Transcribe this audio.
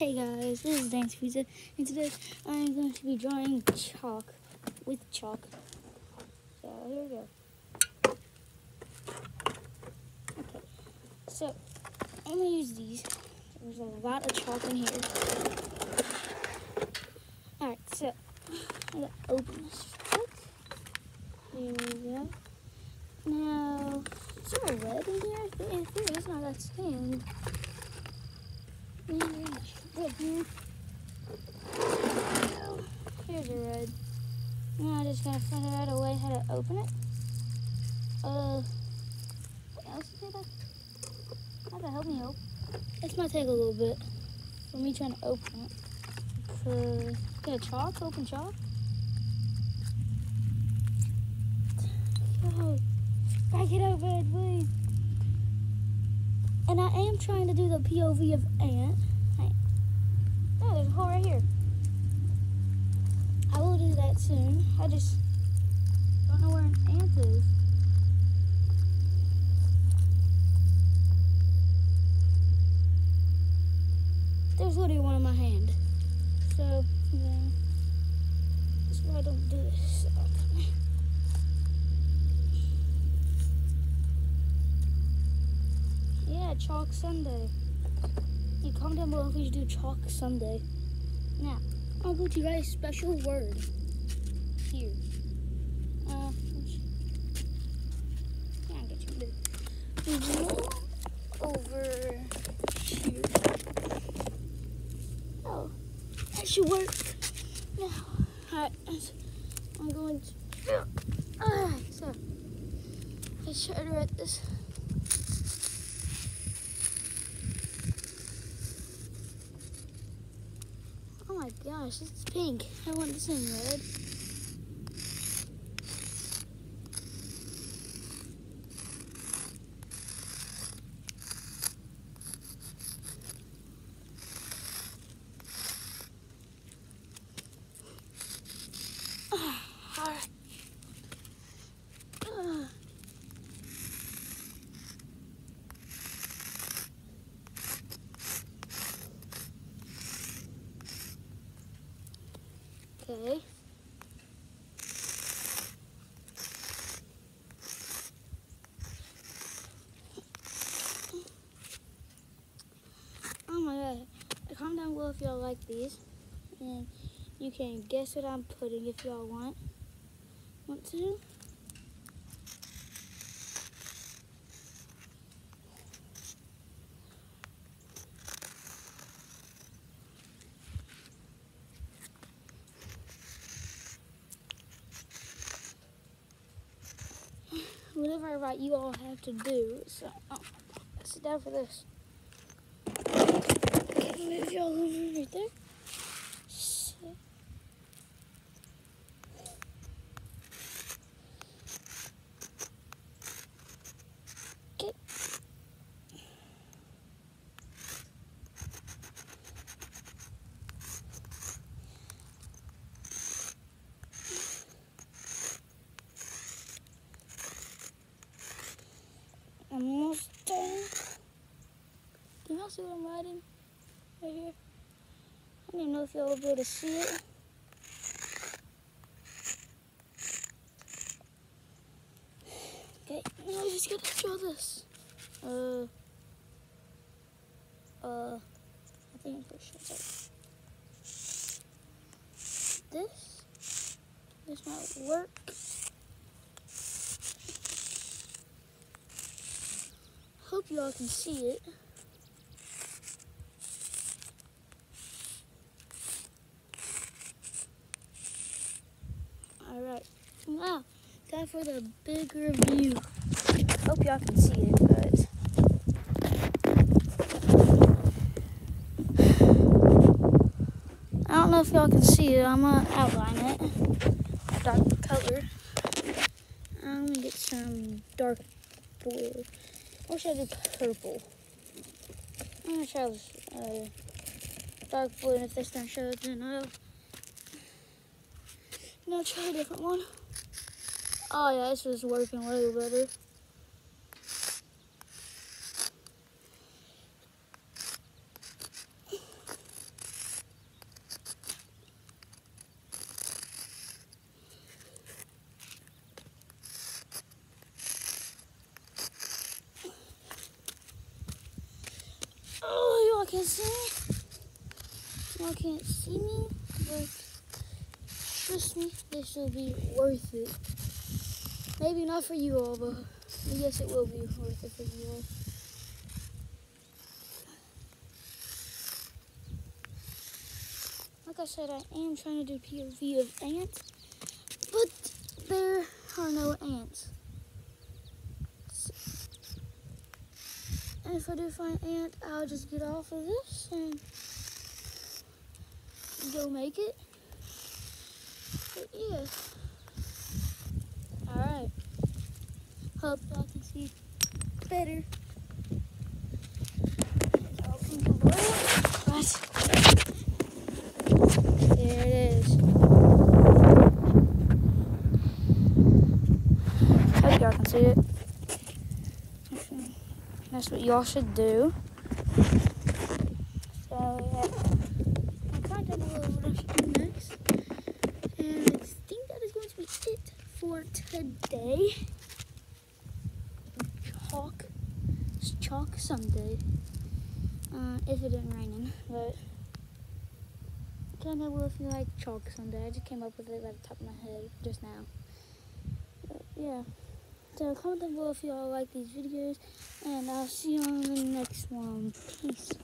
Hey guys, this is Dance Pizza, and today I'm going to be drawing chalk with chalk. So here we go. Okay, so I'm gonna use these. There's a lot of chalk in here. Alright, so I'm gonna open this book. Here we go. Now, is there a red in here? I think, I think it's not that stained. Red here. Oh, here's a red. Now I just gotta figure out a way how to open it. Uh, what else is it? How to help me help? This might take a little bit for me trying to open it. Cause, yeah, chalk, open chalk. Break it open, please. And I am trying to do the POV of ant. Hole right here. I will do that soon. I just don't know where an ant is. There's literally one in my hand. So, yeah. That's why I don't do this. Okay. Yeah, Chalk Sunday. You comment down below if should do Chalk Sunday. Now, I'm going to write a special word here. Uh, yeah, I'll get you roll over here. Oh, that should work. Now, alright, I'm going to. Alright, so let's try to write this. Oh my gosh, this is pink. I want this in red. Alright. Uh. Okay. Oh my god. Comment down below if y'all like these. And you can guess what I'm putting if y'all want. Want to? Whatever I write, you all have to do. So, oh, sit down for this. Okay, move y'all over right there. Sit. Okay. I'm almost done. Can y'all see what I'm writing? Right here. I don't even know if y'all will be able to see it. Okay, now I just gotta draw this. Uh, uh, I think for sure. it's like This, this might work. hope y'all can see it. Now time for the big review. Hope y'all can see it, but I don't know if y'all can see it. I'm gonna outline it. Dark color. I'm gonna get some dark blue. Or should I do purple? I'm gonna try this uh, dark blue, and if this don't show then I'll, now try a different one. Oh yeah, this is working way better. Oh, y'all can't see me? Y'all can't see me? Like trust me, this will be worth it. Maybe not for you all, but yes, it will be worth it for you all. Like I said, I am trying to do POV of ants, but there are no ants. And if I do find ant, I'll just get off of this and go make it. Yeah. Alright. Hope y'all can see better. There it is. Hope y'all can see it. That's what y'all should do. So yeah. I'll comment down below what I should do next. And I think that is going to be it for Chalk. It's chalk Sunday. Uh, if it isn't raining, but comment down below if you like chalk Sunday. I just came up with it at the top of my head just now. But yeah. So comment down below if y'all like these videos, and I'll see you on the next one. Peace.